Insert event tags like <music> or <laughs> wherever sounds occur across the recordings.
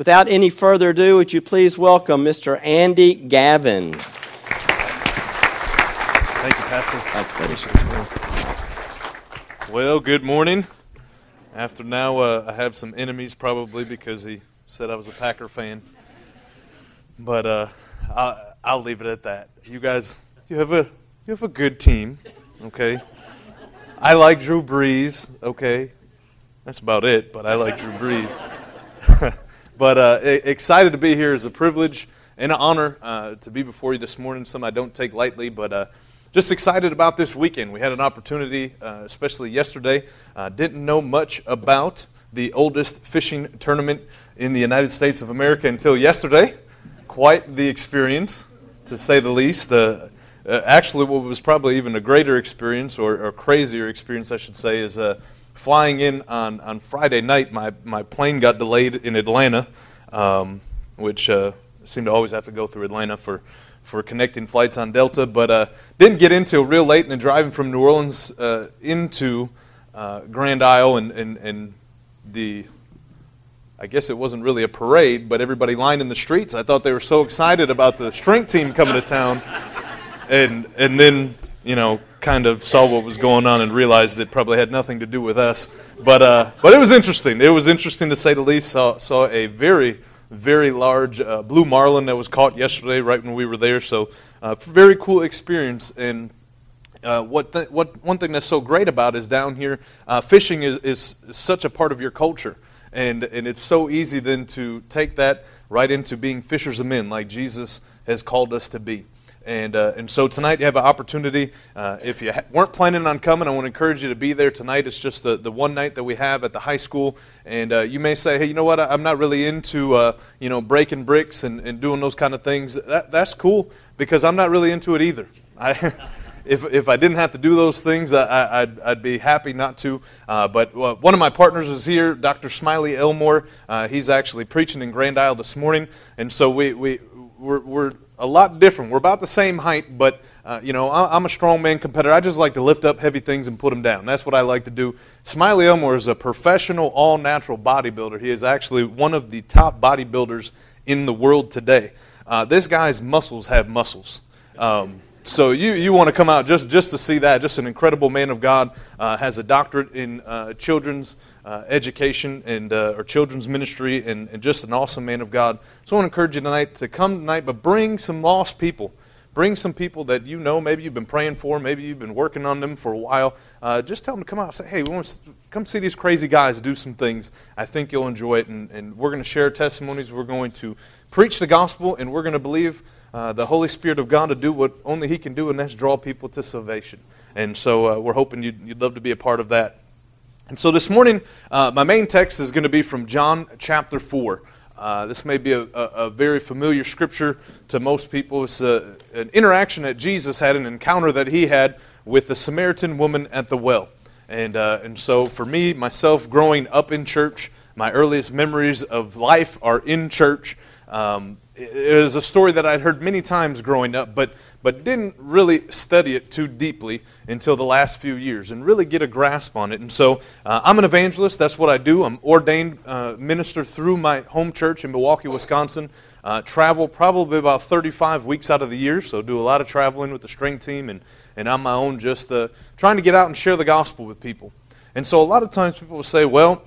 Without any further ado, would you please welcome Mr. Andy Gavin? Thank you, Pastor. That's better. Well, good morning. After now, uh, I have some enemies probably because he said I was a Packer fan. But uh, I'll, I'll leave it at that. You guys, you have a you have a good team, okay? I like Drew Brees, okay? That's about it. But I like Drew Brees. <laughs> but uh, excited to be here is a privilege and an honor uh, to be before you this morning. Some I don't take lightly, but uh, just excited about this weekend. We had an opportunity, uh, especially yesterday. Uh, didn't know much about the oldest fishing tournament in the United States of America until yesterday. Quite the experience, to say the least. Uh, actually, what was probably even a greater experience, or, or crazier experience, I should say, is flying in on, on Friday night. My, my plane got delayed in Atlanta, um, which uh, seemed to always have to go through Atlanta for for connecting flights on Delta, but uh, didn't get into real late and driving from New Orleans uh, into uh, Grand Isle and, and, and the, I guess it wasn't really a parade, but everybody lined in the streets. I thought they were so excited about the strength team coming to town. And, and then, you know, kind of saw what was going on and realized it probably had nothing to do with us. But, uh, but it was interesting. It was interesting to say the least. Saw, saw a very very large uh, blue marlin that was caught yesterday right when we were there. So, uh, very cool experience. And uh, what, th- what one thing that's so great about is down here, uh, fishing is, is, such a part of your culture. And, and it's so easy then to take that right into being fishers of men, like Jesus has called us to be. And, uh, and so tonight you have an opportunity. Uh, if you ha- weren't planning on coming, I want to encourage you to be there tonight. It's just the, the one night that we have at the high school. And uh, you may say, hey, you know what? I, am not really into uh, you know breaking bricks and, and doing those kind of things. That, that's cool because I'm not really into it either. <laughs> I, if, if I didn't have to do those things, I, would I'd be happy not to. Uh, but uh, one of my partners is here, Dr. Smiley Elmore. Uh, he's actually preaching in Grand Isle this morning. And so we, we, we're, we're a lot different. We're about the same height, but uh, you know, I'm a strongman competitor. I just like to lift up heavy things and put them down. That's what I like to do. Smiley Elmore is a professional, all natural bodybuilder. He is actually one of the top bodybuilders in the world today. Uh, this guy's muscles have muscles. Um, so you, you want to come out just, just to see that. Just an incredible man of God. Uh, has a doctorate in uh, children's uh, education and uh, or children's ministry, and, and, just an awesome man of God. So I want to encourage you tonight to come tonight, but bring some lost people. Bring some people that you know, maybe you've been praying for, maybe you've been working on them for a while. Uh, just tell them to come out. Say, hey, we want to come see these crazy guys do some things. I think you'll enjoy it, and, and we're going to share testimonies. We're going to preach the gospel, and we're going to believe uh, the Holy Spirit of God to do what only He can do, and that's draw people to salvation. And so uh, we're hoping you'd, you'd love to be a part of that. And so this morning, uh, my main text is going to be from John chapter 4. Uh, this may be a, a, a, very familiar scripture to most people. It's a, an interaction that Jesus had, an encounter that he had with the Samaritan woman at the well. And, uh, and so for me, myself, growing up in church, my earliest memories of life are in church. Um, it is a story that I'd heard many times growing up, but, but didn't really study it too deeply until the last few years and really get a grasp on it. And so uh, I'm an evangelist. That's what I do. I'm ordained uh, minister through my home church in Milwaukee, Wisconsin. Uh, travel probably about 35 weeks out of the year, so do a lot of traveling with the strength team and, and on my own, just uh, trying to get out and share the gospel with people. And so a lot of times people will say, well,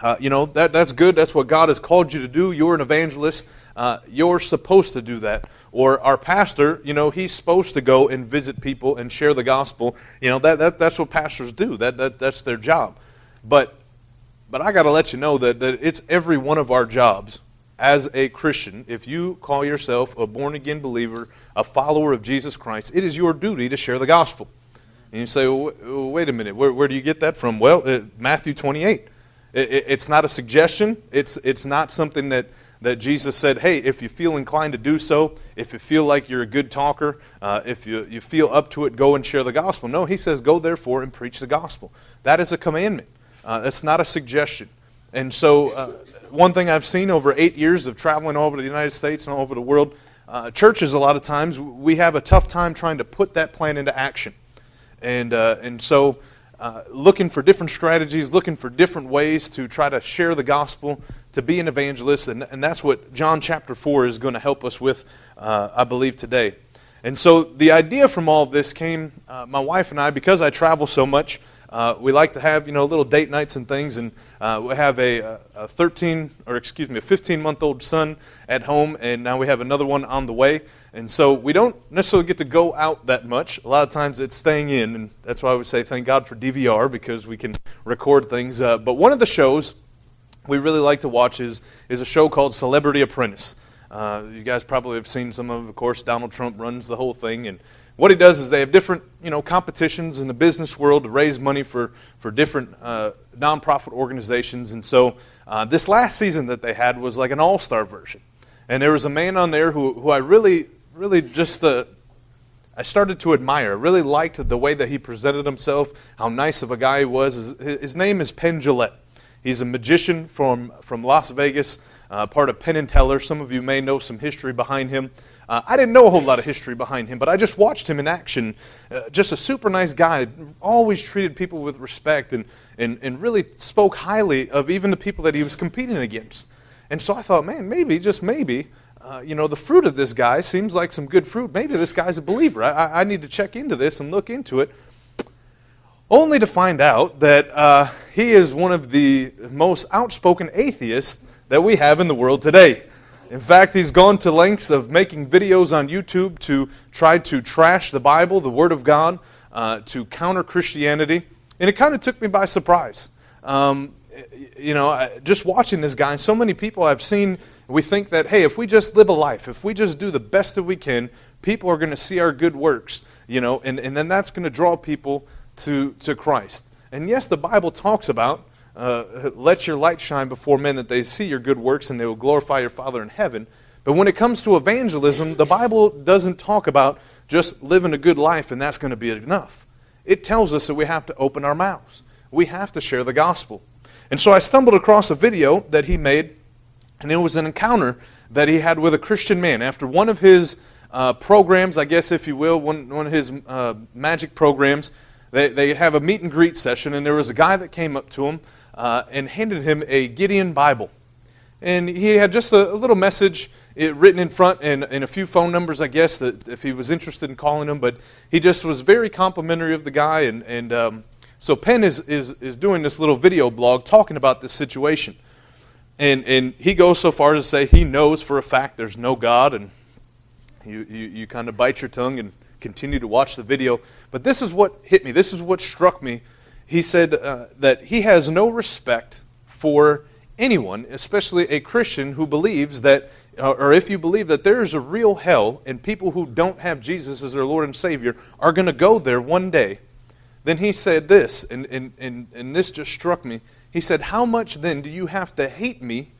uh, you know, that, that's good. That's what God has called you to do. You're an evangelist. Uh, you're supposed to do that. Or our pastor, you know, he's supposed to go and visit people and share the gospel. You know, that, that, that's what pastors do. That, that, that's their job. But, but I got to let you know that, that it's every one of our jobs as a Christian. If you call yourself a born again believer, a follower of Jesus Christ, it is your duty to share the gospel. And you say, well, wait a minute, where, where do you get that from? Well, uh, Matthew 28. It, it, it's not a suggestion, it's, it's not something that that Jesus said, hey, if you feel inclined to do so, if you feel like you're a good talker, uh, if you, you feel up to it, go and share the gospel. No, he says, go therefore and preach the gospel. That is a commandment. Uh, that's not a suggestion. And so, uh, one thing I've seen over eight years of traveling all over the United States and all over the world, uh, churches, a lot of times, we have a tough time trying to put that plan into action. And, uh, and so, uh, looking for different strategies, looking for different ways to try to share the gospel, to be an evangelist, and, and that's what John chapter 4 is going to help us with, uh, I believe, today. And so the idea from all of this came, uh, my wife and I, because I travel so much, uh, we like to have you know little date nights and things, and uh, we have a, a 13 or excuse me a 15 month old son at home, and now we have another one on the way. And so we don't necessarily get to go out that much. A lot of times it's staying in, and that's why I would say thank God for DVR because we can record things. Uh, but one of the shows we really like to watch is is a show called Celebrity Apprentice. Uh, you guys probably have seen some of, of course. Donald Trump runs the whole thing, and what he does is they have different, you know, competitions in the business world to raise money for, for different uh, nonprofit organizations. And so uh, this last season that they had was like an all-star version. And there was a man on there who, who I really, really just, uh, I started to admire. I really liked the way that he presented himself, how nice of a guy he was. His, his name is Penn Jillette. He's a magician from, from Las Vegas, uh, part of Penn and Teller. Some of you may know some history behind him. Uh, I didn't know a whole lot of history behind him, but I just watched him in action. Uh, just a super nice guy, always treated people with respect and, and, and really spoke highly of even the people that he was competing against. And so I thought, man, maybe, just maybe, uh, you know, the fruit of this guy seems like some good fruit. Maybe this guy's a believer. I, I need to check into this and look into it. Only to find out that uh, he is one of the most outspoken atheists that we have in the world today. In fact, he's gone to lengths of making videos on YouTube to try to trash the Bible, the Word of God, uh, to counter Christianity. And it kind of took me by surprise. Um, you know, just watching this guy, and so many people I've seen, we think that, hey, if we just live a life, if we just do the best that we can, people are going to see our good works, you know, and, and then that's going to draw people to, to Christ. And yes, the Bible talks about uh, let your light shine before men that they see your good works and they will glorify your Father in heaven. But when it comes to evangelism, the Bible doesn't talk about just living a good life and that's going to be enough. It tells us that we have to open our mouths. We have to share the gospel. And so I stumbled across a video that he made, and it was an encounter that he had with a Christian man. After one of his uh, programs, I guess, if you will, one, one of his uh, magic programs, they, they have a meet and greet session, and there was a guy that came up to him uh, and handed him a Gideon Bible. And he had just a, a little message it, written in front and, and, a few phone numbers, I guess, that if he was interested in calling him. But he just was very complimentary of the guy. And, and um, so Penn is, is, is doing this little video blog talking about this situation. And, and he goes so far as to say he knows for a fact there's no God. And you, you, you kind of bite your tongue and continue to watch the video. But this is what hit me. This is what struck me he said uh, that he has no respect for anyone, especially a Christian who believes that, uh, or if you believe that there is a real hell and people who don't have Jesus as their Lord and Savior are going to go there one day, then he said this, and, and, and, and this just struck me. He said, How much then do you have to hate me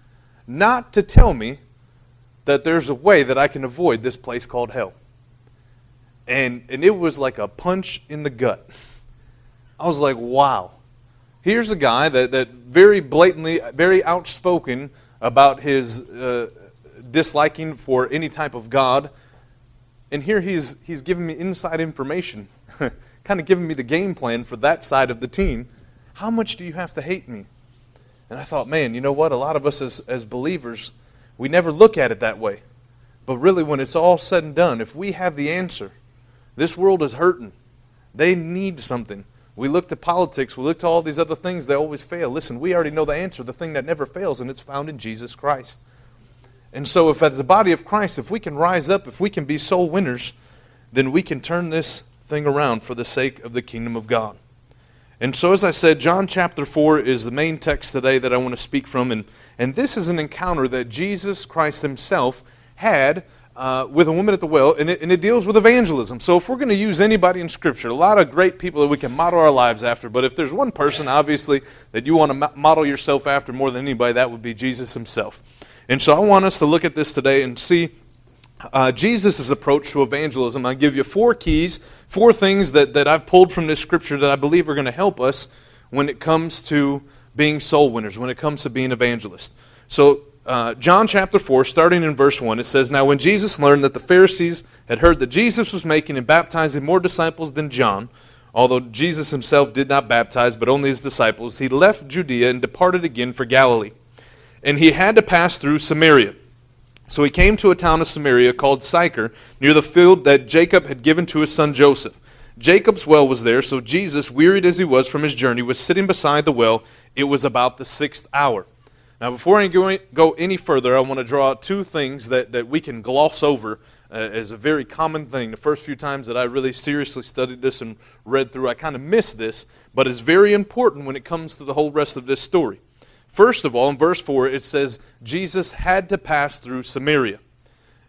not to tell me that there's a way that I can avoid this place called hell? And, and it was like a punch in the gut. <laughs> I was like, wow. Here's a guy that, that very blatantly, very outspoken about his uh, disliking for any type of God. And here he's, he's giving me inside information, <laughs> kind of giving me the game plan for that side of the team. How much do you have to hate me? And I thought, man, you know what? A lot of us as, as believers, we never look at it that way. But really, when it's all said and done, if we have the answer, this world is hurting. They need something. We look to politics, we look to all these other things, they always fail. Listen, we already know the answer, the thing that never fails, and it's found in Jesus Christ. And so, if as the body of Christ, if we can rise up, if we can be soul winners, then we can turn this thing around for the sake of the kingdom of God. And so, as I said, John chapter 4 is the main text today that I want to speak from. And, and this is an encounter that Jesus Christ himself had uh, with a woman at the well, and it, and it deals with evangelism. So, if we're going to use anybody in Scripture, a lot of great people that we can model our lives after, but if there's one person, obviously, that you want to model yourself after more than anybody, that would be Jesus himself. And so, I want us to look at this today and see uh, Jesus' approach to evangelism. I give you four keys, four things that, that I've pulled from this Scripture that I believe are going to help us when it comes to being soul winners, when it comes to being evangelists. So, uh, John chapter 4, starting in verse 1, it says, Now when Jesus learned that the Pharisees had heard that Jesus was making and baptizing more disciples than John, although Jesus himself did not baptize, but only his disciples, he left Judea and departed again for Galilee. And he had to pass through Samaria. So he came to a town of Samaria called Sychar, near the field that Jacob had given to his son Joseph. Jacob's well was there, so Jesus, wearied as he was from his journey, was sitting beside the well. It was about the sixth hour. Now, before I go any further, I want to draw out two things that, that we can gloss over uh, as a very common thing. The first few times that I really seriously studied this and read through, I kind of missed this, but it's very important when it comes to the whole rest of this story. First of all, in verse 4, it says Jesus had to pass through Samaria.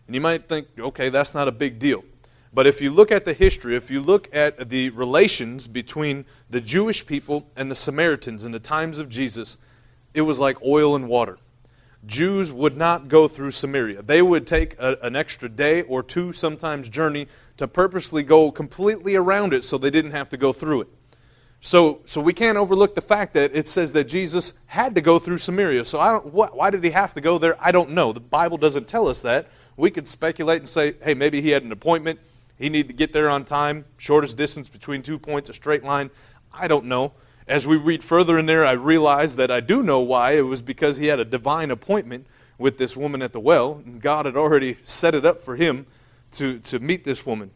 And you might think, okay, that's not a big deal. But if you look at the history, if you look at the relations between the Jewish people and the Samaritans in the times of Jesus, it was like oil and water. Jews would not go through Samaria. They would take a, an extra day or two, sometimes journey, to purposely go completely around it so they didn't have to go through it. So, so we can't overlook the fact that it says that Jesus had to go through Samaria. So I don't, what, why did he have to go there? I don't know. The Bible doesn't tell us that. We could speculate and say, hey, maybe he had an appointment. He needed to get there on time. Shortest distance between two points, a straight line. I don't know. As we read further in there, I realize that I do know why. It was because he had a divine appointment with this woman at the well, and God had already set it up for him to, to meet this woman.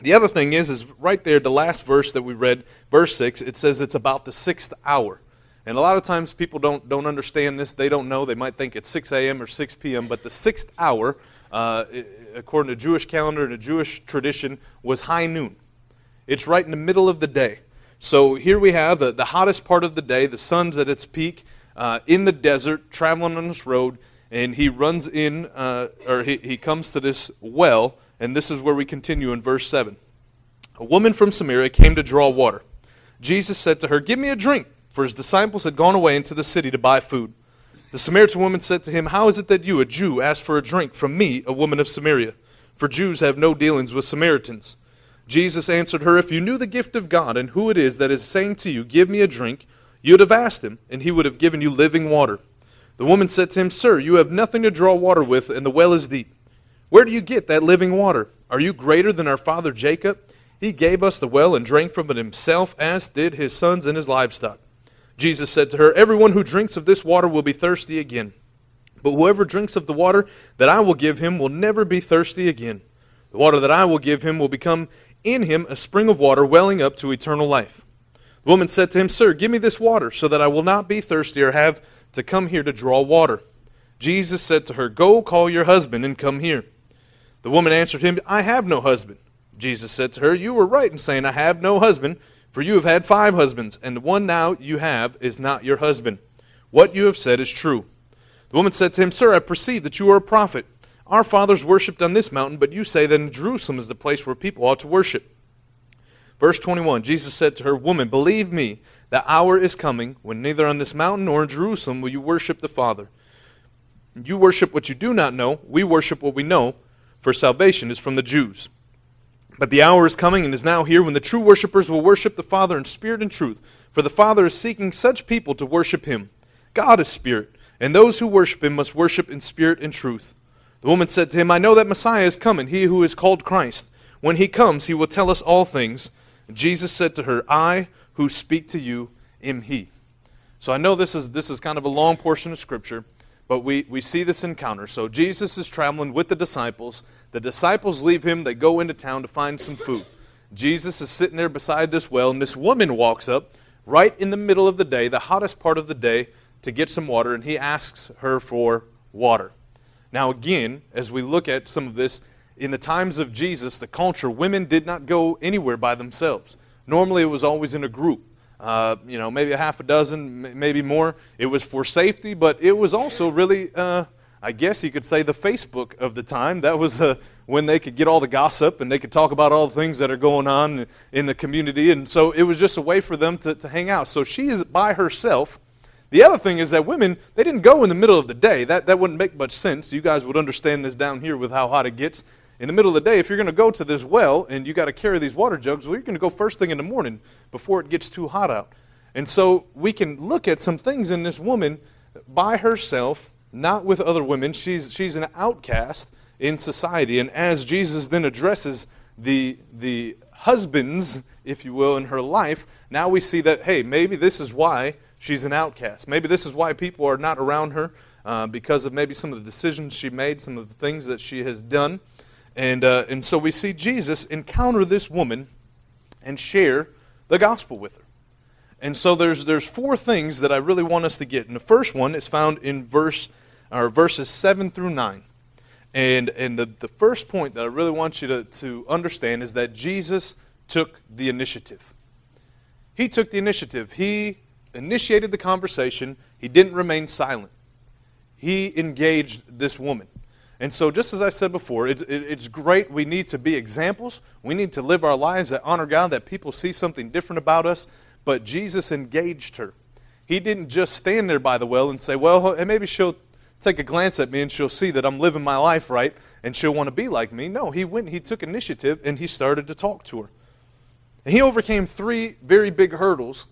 The other thing is, is right there, the last verse that we read, verse 6, it says it's about the sixth hour. And a lot of times people don't, don't understand this. They don't know. They might think it's 6 a.m. or 6 p.m. But the sixth hour, uh, according to Jewish calendar and a Jewish tradition, was high noon. It's right in the middle of the day. So here we have the, the hottest part of the day. The sun's at its peak uh, in the desert, traveling on this road. And he runs in, uh, or he, he comes to this well and this is where we continue in verse 7. A woman from Samaria came to draw water. Jesus said to her, Give me a drink, for his disciples had gone away into the city to buy food. The Samaritan woman said to him, How is it that you, a Jew, ask for a drink from me, a woman of Samaria? For Jews have no dealings with Samaritans. Jesus answered her, If you knew the gift of God and who it is that is saying to you, Give me a drink, you would have asked him, and he would have given you living water. The woman said to him, Sir, you have nothing to draw water with, and the well is deep. Where do you get that living water? Are you greater than our father Jacob? He gave us the well and drank from it himself, as did his sons and his livestock. Jesus said to her, Everyone who drinks of this water will be thirsty again. But whoever drinks of the water that I will give him will never be thirsty again. The water that I will give him will become in him a spring of water welling up to eternal life. The woman said to him, Sir, give me this water, so that I will not be thirsty or have to come here to draw water. Jesus said to her, Go call your husband and come here. The woman answered him, I have no husband. Jesus said to her, You were right in saying, I have no husband, for you have had five husbands, and the one now you have is not your husband. What you have said is true. The woman said to him, Sir, I perceive that you are a prophet. Our fathers worshipped on this mountain, but you say that Jerusalem is the place where people ought to worship. Verse 21 Jesus said to her, Woman, believe me, the hour is coming when neither on this mountain nor in Jerusalem will you worship the Father. You worship what you do not know, we worship what we know for salvation is from the Jews. But the hour is coming and is now here when the true worshippers will worship the Father in spirit and truth, for the Father is seeking such people to worship him. God is spirit, and those who worship him must worship in spirit and truth. The woman said to him, I know that Messiah is coming, he who is called Christ. When he comes, he will tell us all things. Jesus said to her, I who speak to you am he. So I know this is, this is kind of a long portion of Scripture. But we, we see this encounter. So Jesus is traveling with the disciples. The disciples leave him, they go into town to find some food. Jesus is sitting there beside this well, and this woman walks up right in the middle of the day, the hottest part of the day, to get some water, and he asks her for water. Now, again, as we look at some of this, in the times of Jesus, the culture, women did not go anywhere by themselves. Normally, it was always in a group uh, you know, maybe a half a dozen, maybe more. It was for safety, but it was also really, uh, I guess you could say, the Facebook of the time. That was uh, when they could get all the gossip and they could talk about all the things that are going on in the community. And so it was just a way for them to, to hang out. So she's by herself. The other thing is that women, they didn't go in the middle of the day. That, that wouldn't make much sense. You guys would understand this down here with how hot it gets in the middle of the day, if you're going to go to this well and you got to carry these water jugs, well, you're going to go first thing in the morning before it gets too hot out. And so we can look at some things in this woman by herself, not with other women. She's, she's an outcast in society. And as Jesus then addresses the, the husbands, if you will, in her life, now we see that, hey, maybe this is why she's an outcast. Maybe this is why people are not around her uh, because of maybe some of the decisions she made, some of the things that she has done. And, uh, and so we see Jesus encounter this woman and share the gospel with her. And so there's, there's four things that I really want us to get. And the first one is found in verse, or verses 7 through 9. And, and the, the first point that I really want you to, to understand is that Jesus took the initiative. He took the initiative. He initiated the conversation. He didn't remain silent. He engaged this woman. And so, just as I said before, it, it, it's great. We need to be examples. We need to live our lives that honor God, that people see something different about us. But Jesus engaged her. He didn't just stand there by the well and say, Well, and maybe she'll take a glance at me and she'll see that I'm living my life right and she'll want to be like me. No, he went, he took initiative and he started to talk to her. And he overcame three very big hurdles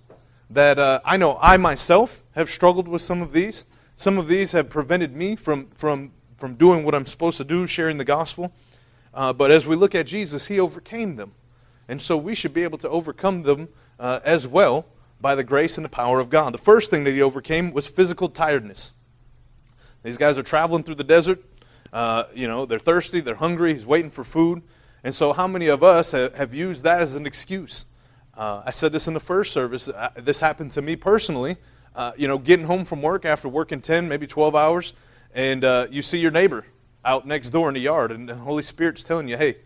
that uh, I know I myself have struggled with some of these. Some of these have prevented me from, from, from doing what I'm supposed to do, sharing the gospel. Uh, but as we look at Jesus, he overcame them. And so we should be able to overcome them uh, as well by the grace and the power of God. The first thing that he overcame was physical tiredness. These guys are traveling through the desert. Uh, you know, they're thirsty, they're hungry, he's waiting for food. And so, how many of us have, used that as an excuse? Uh, I said this in the first service. Uh, this happened to me personally. Uh, you know, getting home from work after working 10, maybe 12 hours, and uh, you see your neighbor out next door in the yard, and the Holy Spirit's telling you, hey,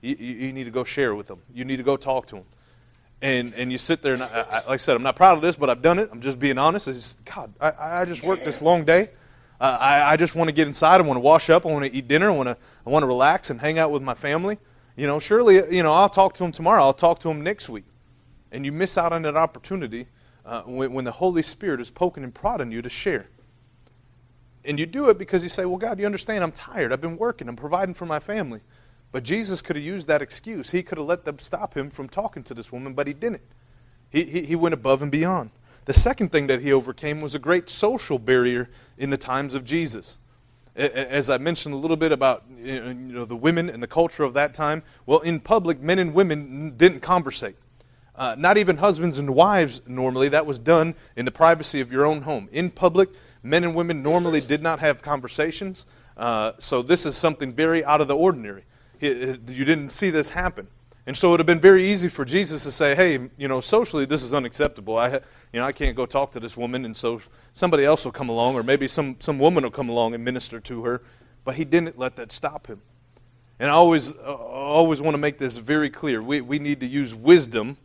you, you, need to go share with them. You need to go talk to them. And, and you sit there, and I, I, like I said, I'm not proud of this, but I've done it. I'm just being honest. It's, God, I, I just worked this long day. Uh, I, I, just want to get inside. I want to wash up. I want to eat dinner. I want to, I want to relax and hang out with my family. You know, surely, you know, I'll talk to him tomorrow. I'll talk to him next week. And you miss out on that opportunity uh, when, when the Holy Spirit is poking and prodding you to share. And you do it because you say, well, God, you understand, I'm tired. I've been working. I'm providing for my family. But Jesus could have used that excuse. He could have let them stop him from talking to this woman, but he didn't. He, he, he went above and beyond. The second thing that he overcame was a great social barrier in the times of Jesus. As I mentioned a little bit about you know, the women and the culture of that time, well, in public, men and women didn't conversate. Uh, not even husbands and wives normally. That was done in the privacy of your own home. In public, men and women normally did not have conversations. Uh, so this is something very out of the ordinary. You didn't see this happen. And so it would have been very easy for Jesus to say, hey, you know, socially this is unacceptable. I, you know, I can't go talk to this woman, and so somebody else will come along, or maybe some, some woman will come along and minister to her. But he didn't let that stop him. And I always, uh, always want to make this very clear. We, we need to use wisdom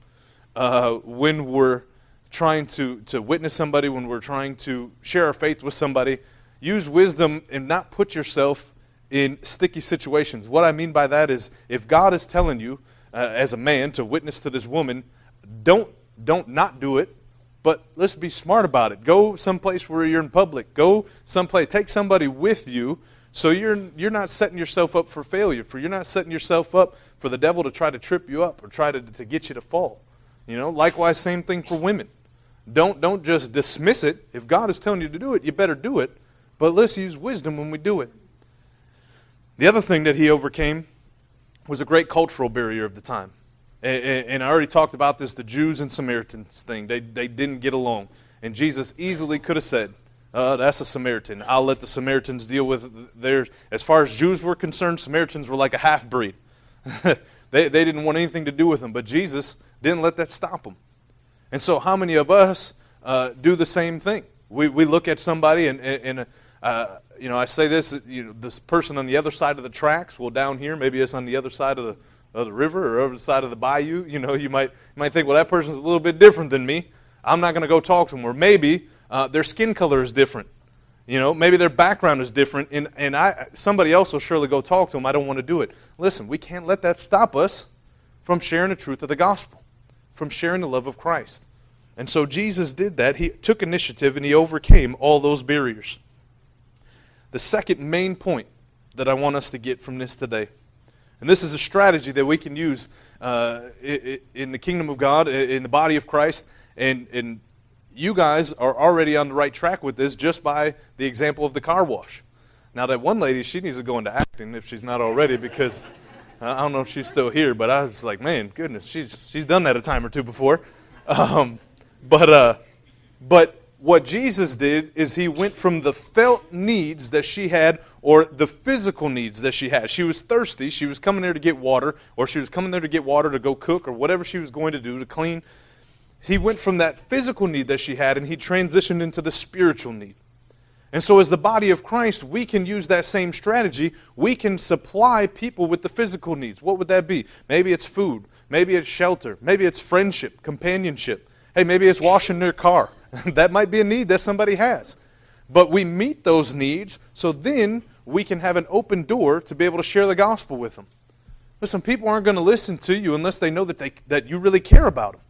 uh, when we're trying to, to witness somebody, when we're trying to share our faith with somebody. Use wisdom and not put yourself in sticky situations. What I mean by that is if God is telling you, uh, as a man to witness to this woman, don't don't not do it, but let's be smart about it. Go someplace where you're in public. Go someplace. Take somebody with you, so you're you're not setting yourself up for failure. For you're not setting yourself up for the devil to try to trip you up or try to, to get you to fall. You know. Likewise, same thing for women. Don't don't just dismiss it. If God is telling you to do it, you better do it. But let's use wisdom when we do it. The other thing that he overcame was a great cultural barrier of the time. And, I already talked about this the Jews and Samaritans thing. They, they didn't get along. And Jesus easily could have said, uh, That's a Samaritan. I'll let the Samaritans deal with theirs. As far as Jews were concerned, Samaritans were like a half breed. <laughs> they, they didn't want anything to do with them. But Jesus didn't let that stop them. And so, how many of us uh, do the same thing? We, we look at somebody and, and, and uh, you know, I say this, you know, this person on the other side of the tracks, well, down here, maybe it's on the other side of the, of the river or over the side of the bayou. You know, you might, you might think, well, that person's a little bit different than me. I'm not going to go talk to them. Or maybe uh, their skin color is different. You know, maybe their background is different, and, and I, somebody else will surely go talk to them. I don't want to do it. Listen, we can't let that stop us from sharing the truth of the gospel, from sharing the love of Christ. And so Jesus did that. He took initiative and he overcame all those barriers. The second main point that I want us to get from this today, and this is a strategy that we can use uh, in the kingdom of God, in the body of Christ, and, and you guys are already on the right track with this just by the example of the car wash. Now, that one lady, she needs to go into acting if she's not already, because I don't know if she's still here, but I was like, man, goodness, she's she's done that a time or two before. Um, but uh, but what Jesus did is he went from the felt needs that she had or the physical needs that she had. She was thirsty. She was coming there to get water, or she was coming there to get water to go cook, or whatever she was going to do to clean. He went from that physical need that she had and he transitioned into the spiritual need. And so, as the body of Christ, we can use that same strategy. We can supply people with the physical needs. What would that be? Maybe it's food. Maybe it's shelter. Maybe it's friendship, companionship. Hey, maybe it's washing their car. <laughs> that might be a need that somebody has. But we meet those needs so then we can have an open door to be able to share the gospel with them. Listen, people aren't going to listen to you unless they know that, they, that you really care about them.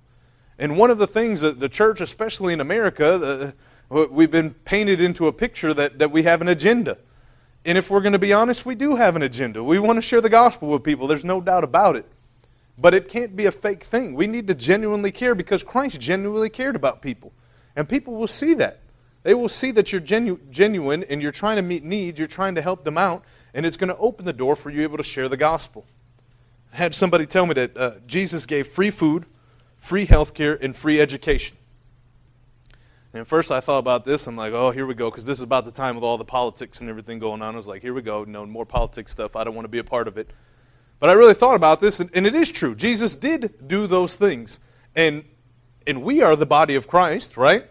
And one of the things that the church, especially in America, uh, uh, the, We've been painted into a picture that, that we have an agenda. And if we're going to be honest, we do have an agenda. We want to share the gospel with people. There's no doubt about it. But it can't be a fake thing. We need to genuinely care because Christ genuinely cared about people. And people will see that. They will see that you're genu- genuine and you're trying to meet needs, you're trying to help them out, and it's going to open the door for you able to share the gospel. I had somebody tell me that uh, Jesus gave free food, free health care, and free education. And first I thought about this. I'm like, oh, here we go, because this is about the time with all the politics and everything going on. I was like, here we go, no more politics stuff. I don't want to be a part of it. But I really thought about this, and, and it is true. Jesus did do those things. And, and we are the body of Christ, right?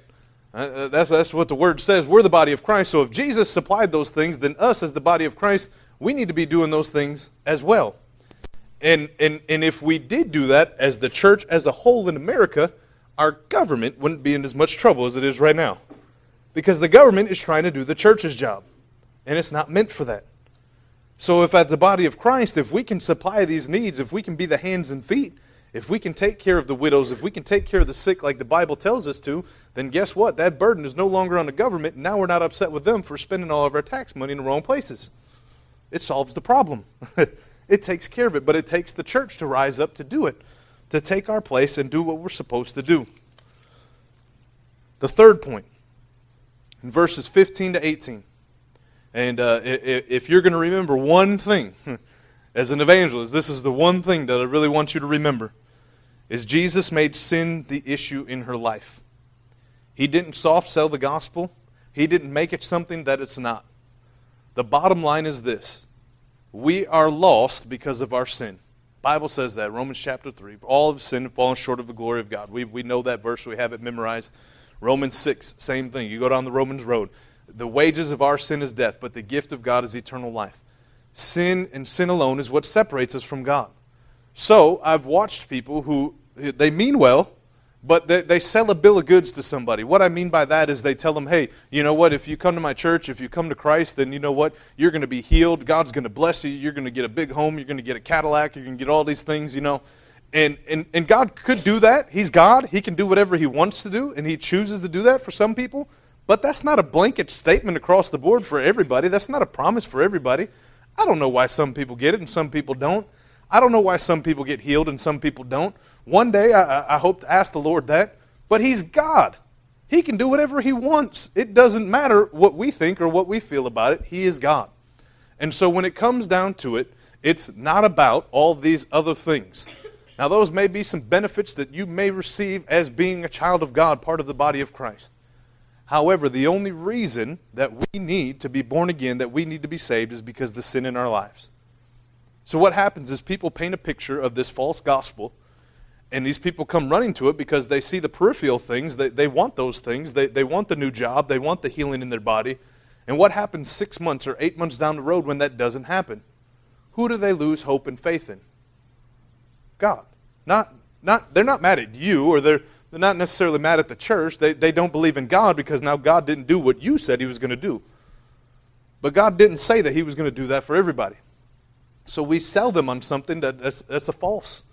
Uh, uh, that's, that's what the word says. We're the body of Christ. So if Jesus supplied those things, then us as the body of Christ, we need to be doing those things as well. And, and, and if we did do that as the church as a whole in America, our government wouldn't be in as much trouble as it is right now. Because the government is trying to do the church's job, and it's not meant for that. So, if at the body of Christ, if we can supply these needs, if we can be the hands and feet, if we can take care of the widows, if we can take care of the sick like the Bible tells us to, then guess what? That burden is no longer on the government. Now we're not upset with them for spending all of our tax money in the wrong places. It solves the problem. <laughs> it takes care of it, but it takes the church to rise up to do it to take our place and do what we're supposed to do. The third point, in verses 15 to 18. And uh, if you're going to remember one thing <laughs> as an evangelist, this is the one thing that I really want you to remember is Jesus made sin the issue in her life. He didn't soft sell the gospel. He didn't make it something that it's not. The bottom line is this. We are lost because of our sin. Bible says that, Romans chapter 3. All have sinned and fallen short of the glory of God. We, we know that verse, we have it memorized. Romans 6, same thing. You go down the Romans road. The wages of our sin is death, but the gift of God is eternal life. Sin and sin alone is what separates us from God. So I've watched people who, they mean well, but they, they sell a bill of goods to somebody. What I mean by that is they tell them, hey, you know what? If you come to my church, if you come to Christ, then you know what? You're going to be healed. God's going to bless you. You're going to get a big home. You're going to get a Cadillac. You're going to get all these things, you know. And, and, and God could do that. He's God. He can do whatever He wants to do, and He chooses to do that for some people. But that's not a blanket statement across the board for everybody. That's not a promise for everybody. I don't know why some people get it and some people don't. I don't know why some people get healed and some people don't. One day I, I hope to ask the Lord that, but He's God. He can do whatever He wants. It doesn't matter what we think or what we feel about it. He is God. And so when it comes down to it, it's not about all these other things. Now, those may be some benefits that you may receive as being a child of God, part of the body of Christ. However, the only reason that we need to be born again, that we need to be saved, is because of the sin in our lives. So, what happens is people paint a picture of this false gospel and these people come running to it because they see the peripheral things. They, they want those things. They, they want the new job. They want the healing in their body. And what happens six months or eight months down the road when that doesn't happen? Who do they lose hope and faith in? God. Not, not, they're not mad at you or they're, they're not necessarily mad at the church. They, they don't believe in God because now God didn't do what you said He was going to do. But God didn't say that He was going to do that for everybody. So we sell them on something that, that's, that's a false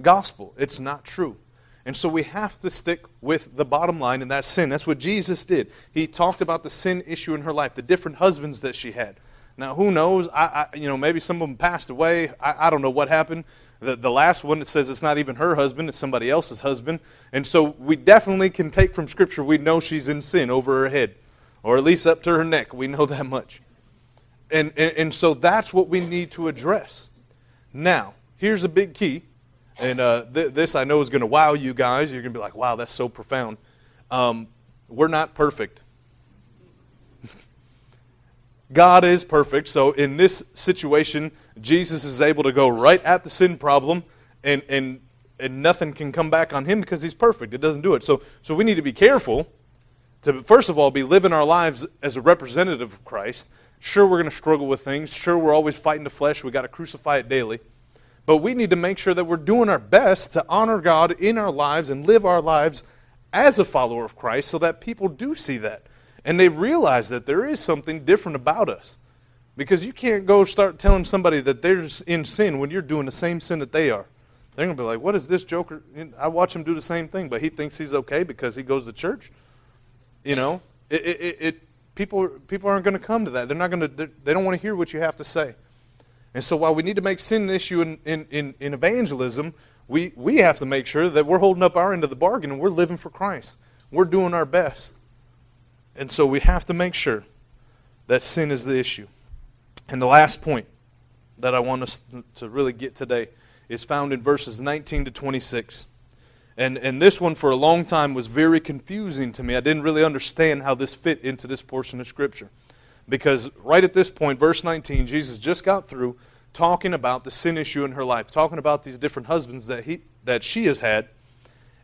gospel. It's not true. And so we have to stick with the bottom line, and that sin. That's what Jesus did. He talked about the sin issue in her life, the different husbands that she had. Now, who knows? I, I you know, maybe some of them passed away. I, I don't know what happened. The, the last one that says it's not even her husband, it's somebody else's husband. And so we definitely can take from Scripture, we know she's in sin over her head, or at least up to her neck. We know that much. And, and, and so that's what we need to address. Now, here's a big key, and uh, th- this I know is going to wow you guys. You're going to be like, wow, that's so profound. Um, we're not perfect. <laughs> God is perfect, so in this situation, Jesus is able to go right at the sin problem, and, and, and nothing can come back on him because he's perfect. It doesn't do it. So, so we need to be careful to, first of all, be living our lives as a representative of Christ. Sure, we're going to struggle with things. Sure, we're always fighting the flesh. we got to crucify it daily. But we need to make sure that we're doing our best to honor God in our lives and live our lives as a follower of Christ so that people do see that. And they realize that there is something different about us. Because you can't go start telling somebody that they're in sin when you're doing the same sin that they are. They're going to be like, what is this joker? I watch him do the same thing, but he thinks he's okay because he goes to church. You know, it, it, it people, people aren't going to come to that. They're not going to, they don't want to hear what you have to say. And so while we need to make sin an issue in, in, in, in evangelism, we, we have to make sure that we're holding up our end of the bargain and we're living for Christ. We're doing our best. And so we have to make sure that sin is the issue. And the last point that I want us to really get today is found in verses 19 to 26. And, and this one, for a long time, was very confusing to me. I didn't really understand how this fit into this portion of Scripture. Because right at this point, verse 19, Jesus just got through talking about the sin issue in her life, talking about these different husbands that, he, that she has had.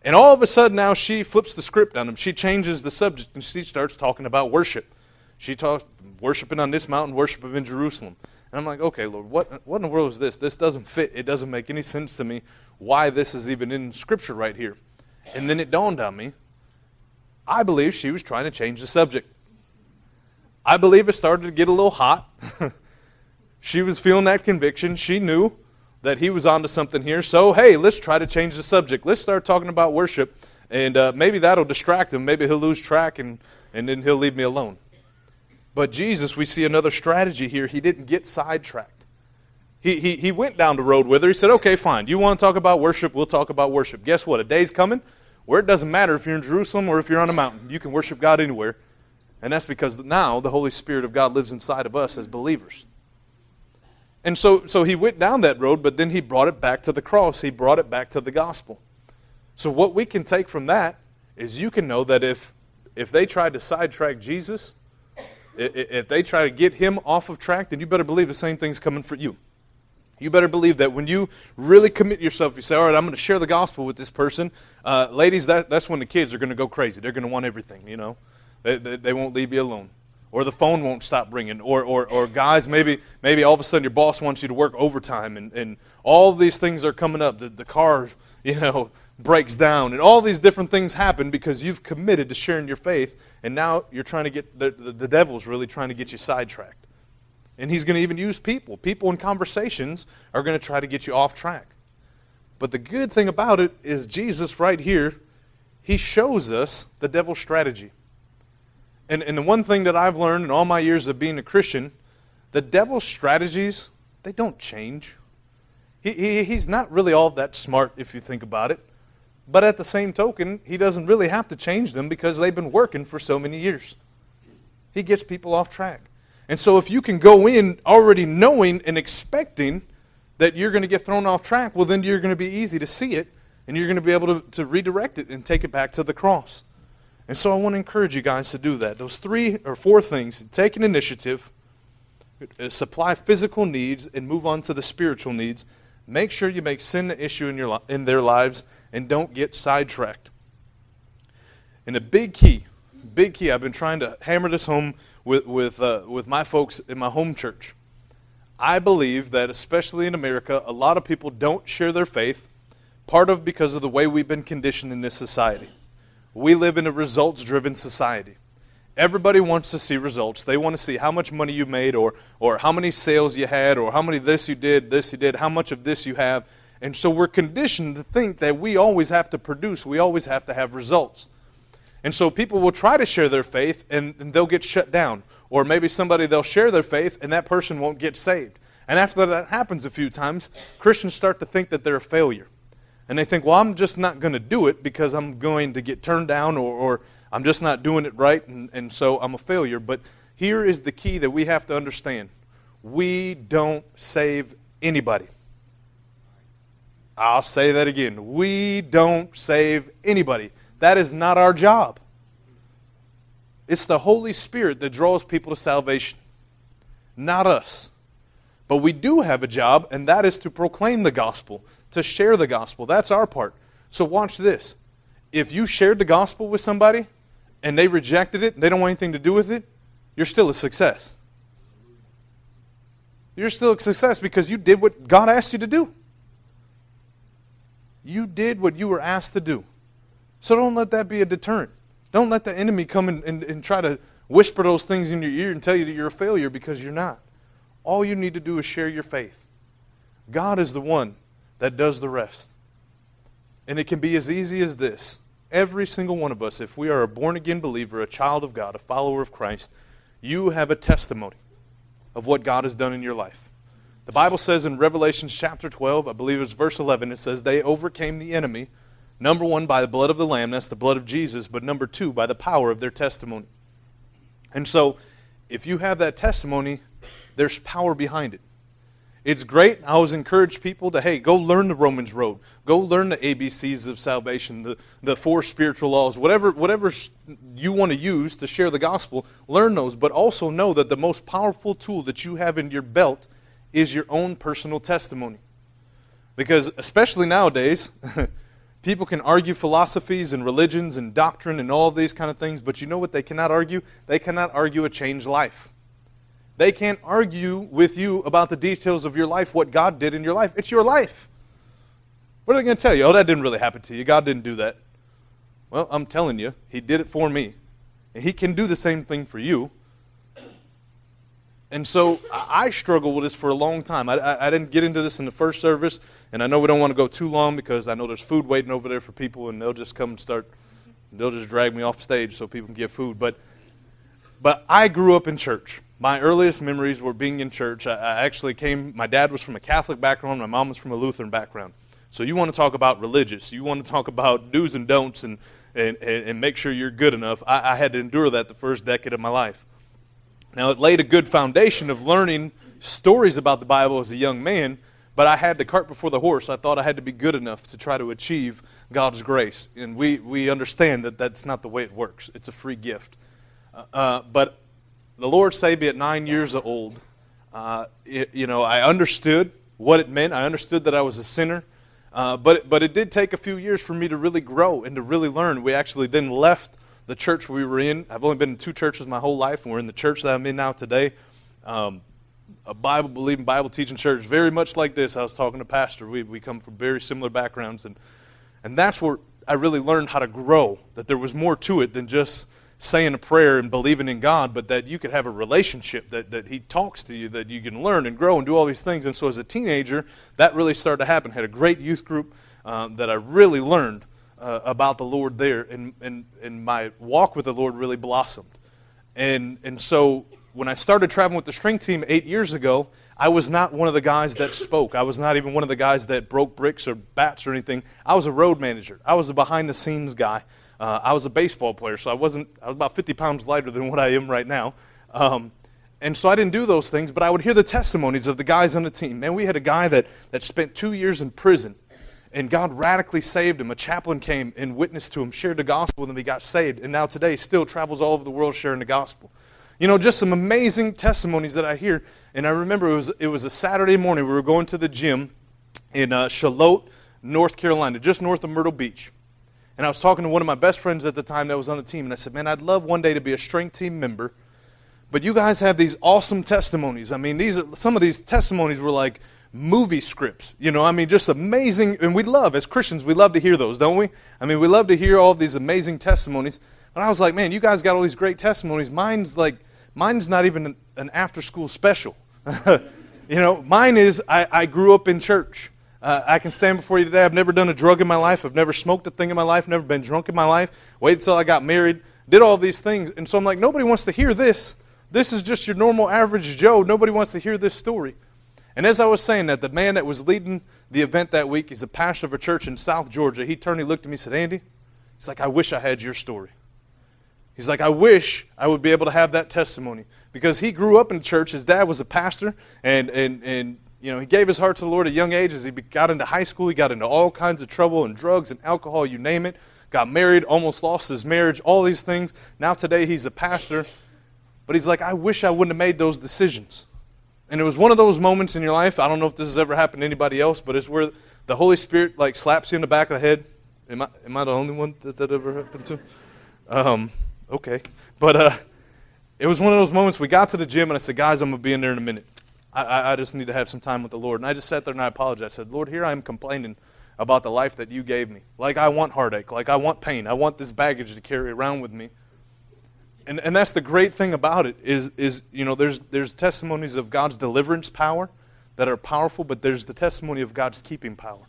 And all of a sudden now she flips the script on him. She changes the subject and she starts talking about worship. She talks worshiping on this mountain, worshiping in Jerusalem. And I'm like, okay, Lord, what, what in the world is this? This doesn't fit. It doesn't make any sense to me why this is even in Scripture right here. And then it dawned on me I believe she was trying to change the subject. I believe it started to get a little hot. <laughs> she was feeling that conviction. She knew that he was onto something here. So, hey, let's try to change the subject. Let's start talking about worship, and uh, maybe that'll distract him. Maybe he'll lose track, and, and then he'll leave me alone. But Jesus, we see another strategy here. He didn't get sidetracked. He, he, he went down the road with her. He said, okay, fine. You want to talk about worship? We'll talk about worship. Guess what? A day's coming where it doesn't matter if you're in Jerusalem or if you're on a mountain. You can worship God anywhere. And that's because now the Holy Spirit of God lives inside of us as believers. And so, so he went down that road, but then he brought it back to the cross. He brought it back to the gospel. So, what we can take from that is you can know that if, if they tried to sidetrack Jesus, if they try to get him off of track, then you better believe the same thing's coming for you. You better believe that when you really commit yourself, you say, All right, I'm going to share the gospel with this person. Uh, ladies, that, that's when the kids are going to go crazy. They're going to want everything, you know. They, they, they won't leave you alone or the phone won't stop ringing, or, or, or guys, maybe, maybe all of a sudden your boss wants you to work overtime, and, and all these things are coming up. The, the car, <laughs> you know, breaks down, and all these different things happen because you've committed to sharing your faith, and now you're trying to get, the, the, the devil's really trying to get you sidetracked. And he's going to even use people. People in conversations are going to try to get you off track. But the good thing about it is Jesus, right here, he shows us the devil's strategy. And, and the one thing that I've learned in all my years of being a Christian, the devil's strategies, they don't change. He, he, he's not really all that smart if you think about it. But at the same token, he doesn't really have to change them because they've been working for so many years. He gets people off track. And so if you can go in already knowing and expecting that you're going to get thrown off track, well, then you're going to be easy to see it and you're going to be able to, to redirect it and take it back to the cross. And so I want to encourage you guys to do that. Those three or four things take an initiative, uh, supply physical needs, and move on to the spiritual needs. Make sure you make sin an issue in, your, in their lives and don't get sidetracked. And a big key, big key, I've been trying to hammer this home with, with, uh, with my folks in my home church. I believe that, especially in America, a lot of people don't share their faith, part of because of the way we've been conditioned in this society. We live in a results driven society. Everybody wants to see results. They want to see how much money you made, or, or how many sales you had, or how many this you did, this you did, how much of this you have. And so we're conditioned to think that we always have to produce, we always have to have results. And so people will try to share their faith and, and they'll get shut down. Or maybe somebody, they'll share their faith and that person won't get saved. And after that happens a few times, Christians start to think that they're a failure. And they think, well, I'm just not going to do it because I'm going to get turned down or, or I'm just not doing it right, and, and so I'm a failure. But here is the key that we have to understand we don't save anybody. I'll say that again. We don't save anybody. That is not our job. It's the Holy Spirit that draws people to salvation, not us. But we do have a job, and that is to proclaim the gospel, to share the gospel. That's our part. So watch this. If you shared the gospel with somebody and they rejected it, they don't want anything to do with it, you're still a success. You're still a success because you did what God asked you to do. You did what you were asked to do. So don't let that be a deterrent. Don't let the enemy come and, and, and try to whisper those things in your ear and tell you that you're a failure because you're not. All you need to do is share your faith. God is the one that does the rest. And it can be as easy as this. Every single one of us, if we are a born again believer, a child of God, a follower of Christ, you have a testimony of what God has done in your life. The Bible says in Revelation chapter 12, I believe it's verse 11, it says, They overcame the enemy, number one, by the blood of the Lamb, that's the blood of Jesus, but number two, by the power of their testimony. And so, if you have that testimony, there's power behind it. It's great. I always encourage people to, hey, go learn the Romans road. Go learn the ABCs of salvation, the, the four spiritual laws, whatever, whatever you want to use to share the gospel, learn those. But also know that the most powerful tool that you have in your belt is your own personal testimony. Because, especially nowadays, <laughs> people can argue philosophies and religions and doctrine and all these kind of things, but you know what they cannot argue? They cannot argue a changed life. They can't argue with you about the details of your life, what God did in your life. It's your life. What are they going to tell you? Oh, that didn't really happen to you. God didn't do that. Well, I'm telling you, He did it for me. And He can do the same thing for you. And so I struggled with this for a long time. I, I, I, didn't get into this in the first service, and I know we don't want to go too long because I know there's food waiting over there for people, and they'll just come and start, they'll just drag me off stage so people can get food. But, but I grew up in church my earliest memories were being in church. I, I actually came, my dad was from a Catholic background, my mom was from a Lutheran background. So you want to talk about religious, you want to talk about do's and don'ts and, and, and make sure you're good enough. I, I had to endure that the first decade of my life. Now, it laid a good foundation of learning stories about the Bible as a young man, but I had the cart before the horse. I thought I had to be good enough to try to achieve God's grace. And we, we understand that that's not the way it works, it's a free gift. Uh, uh but the Lord saved me at nine years old. Uh, it, you know, I understood what it meant. I understood that I was a sinner. Uh, but, but it did take a few years for me to really grow and to really learn. We actually then left the church we were in. I've only been in two churches my whole life, and we're in the church that I'm in now today. Um, a Bible believing, Bible teaching church, very much like this. I was talking to Pastor. We, we come from very similar backgrounds, and, and that's where I really learned how to grow, that there was more to it than just saying a prayer and believing in God, but that you could have a relationship, that, that He talks to you, that you can learn and grow and do all these things. And so as a teenager, that really started to happen. Had a great youth group um, that I really learned uh, about the Lord there, and, and, and my walk with the Lord really blossomed. And, and so when I started traveling with the strength team eight years ago, I was not one of the guys that spoke. I was not even one of the guys that broke bricks or bats or anything. I was a road manager. I was a behind the scenes guy uh, I was a baseball player, so I wasn't. I was about 50 pounds lighter than what I am right now. Um, and so I didn't do those things, but I would hear the testimonies of the guys on the team. Man, we had a guy that, that spent two years in prison, and God radically saved him. A chaplain came and witnessed to him, shared the gospel, and he got saved. And now today still travels all over the world sharing the gospel. You know, just some amazing testimonies that I hear. And I remember it was, it was a Saturday morning. We were going to the gym in uh, Shallotte, North Carolina, just north of Myrtle Beach. And I was talking to one of my best friends at the time that was on the team, and I said, Man, I'd love one day to be a strength team member. But you guys have these awesome testimonies. I mean, these are, some of these testimonies were like movie scripts. You know, I mean, just amazing. And we love, as Christians, we love to hear those, don't we? I mean, we love to hear all these amazing testimonies. But I was like, man, you guys got all these great testimonies. Mine's like, mine's not even an, an after school special. <laughs> you know, mine is I, I grew up in church. Uh, I can stand before you today. I've never done a drug in my life. I've never smoked a thing in my life. Never been drunk in my life. Waited until I got married. Did all these things. And so I'm like, nobody wants to hear this. This is just your normal average Joe. Nobody wants to hear this story. And as I was saying that, the man that was leading the event that week, he's a pastor of a church in South Georgia. He turned, he looked at me and said, Andy, he's like, I wish I had your story. He's like, I wish I would be able to have that testimony. Because he grew up in church. His dad was a pastor, and, and, and you know, he gave his heart to the Lord at a young age. As he got into high school, he got into all kinds of trouble and drugs and alcohol, you name it. Got married, almost lost his marriage, all these things. Now today he's a pastor. But he's like, I wish I wouldn't have made those decisions. And it was one of those moments in your life. I don't know if this has ever happened to anybody else, but it's where the Holy Spirit like slaps you in the back of the head. Am I, am I the only one that that ever happened to? Um, okay. But uh, it was one of those moments we got to the gym and I said, guys, I'm going to be in there in a minute. I, I just need to have some time with the Lord. And I just sat there and I apologized. I said, Lord, here I am complaining about the life that you gave me. Like I want heartache. Like I want pain. I want this baggage to carry around with me. And, and that's the great thing about it is, is you know, there's, there's testimonies of God's deliverance power that are powerful, but there's the testimony of God's keeping power.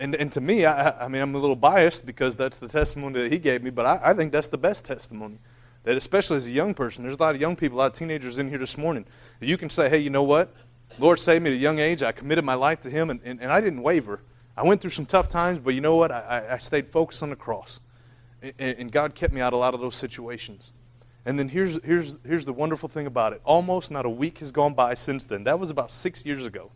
And, and to me, I, I mean, I'm a little biased because that's the testimony that he gave me, but I, I think that's the best testimony that especially as a young person, there's a lot of young people, a lot of teenagers in here this morning. You can say, hey, you know what? Lord saved me at a young age. I committed my life to Him, and, and, and I didn't waver. I went through some tough times, but you know what? I, I stayed focused on the cross. And, and God kept me out of a lot of those situations. And then here's, here's, here's the wonderful thing about it almost not a week has gone by since then. That was about six years ago.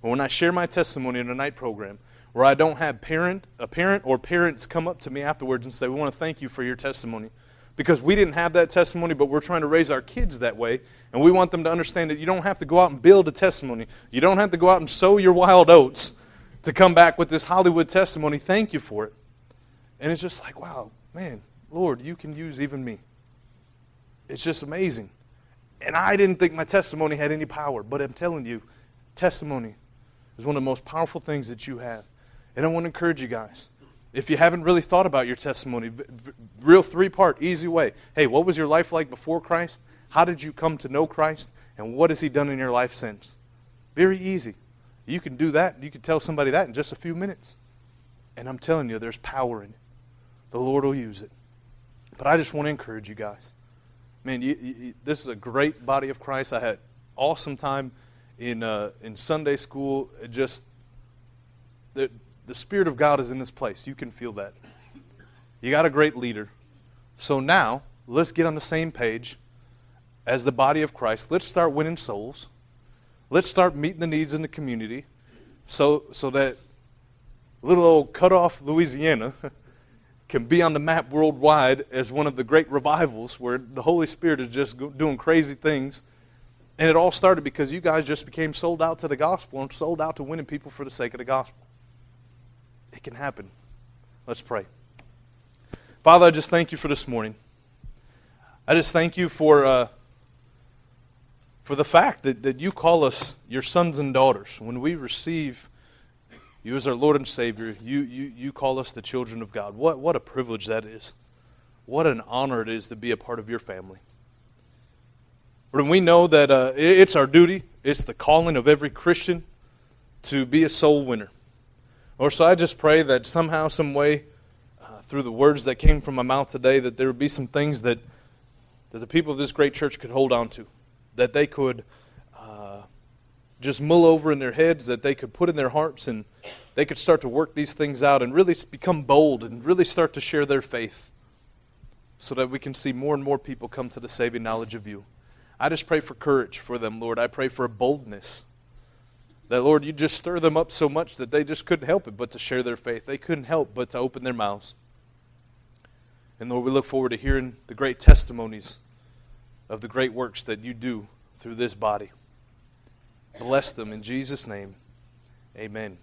When I share my testimony in a night program, where I don't have parent, a parent or parents come up to me afterwards and say, We want to thank you for your testimony because we didn't have that testimony, but we're trying to raise our kids that way. And we want them to understand that you don't have to go out and build a testimony. You don't have to go out and sow your wild oats to come back with this Hollywood testimony. Thank you for it. And it's just like, wow, man, Lord, you can use even me. It's just amazing. And I didn't think my testimony had any power, but I'm telling you, testimony is one of the most powerful things that you have. And I want to encourage you guys if you haven't really thought about your testimony, real three part, easy way. Hey, what was your life like before Christ? How did you come to know Christ? And what has He done in your life since? Very easy. You can do that. You can tell somebody that in just a few minutes. And I'm telling you, there's power in it. The Lord will use it. But I just want to encourage you guys. Man, you, you, this is a great body of Christ. I had awesome time in, uh, in Sunday school. It just, the, Spirit of God is in this place. You can feel that. You got a great leader. So now, let's get on the same page as the body of Christ. Let's start winning souls. Let's start meeting the needs in the community so, so that little old cut off Louisiana <laughs> can be on the map worldwide as one of the great revivals where the Holy Spirit is just doing crazy things. And it all started because you guys just became sold out to the gospel and sold out to winning people for the sake of the gospel. It can happen. Let's pray. Father, I just thank you for this morning. I just thank you for, uh, for the fact that, that you call us your sons and daughters. When we receive you as our Lord and Savior, you, you, you call us the children of God. What, what a privilege that is. What an honor it is to be a part of your family. When we know that uh, it's our duty, it's the calling of every Christian to be a soul winner. Or so I just pray that somehow, some way, uh, through the words that came from my mouth today, that there would be some things that, that the people of this great church could hold on to, that they could uh, just mull over in their heads, that they could put in their hearts, and they could start to work these things out and really become bold and really start to share their faith so that we can see more and more people come to the saving knowledge of you. I just pray for courage for them, Lord. I pray for boldness that, Lord, you just stir them up so much that they just couldn't help it but to share their faith. They couldn't help but to open their mouths. And Lord, we look forward to hearing the great testimonies of the great works that you do through this body. Bless them in Jesus' name. Amen.